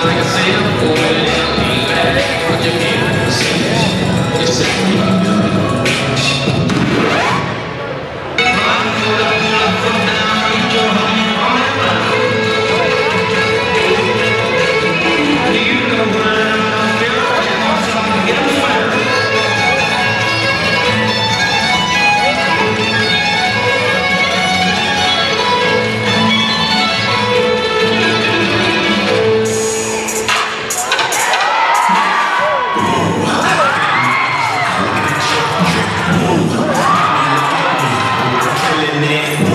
Just minutes.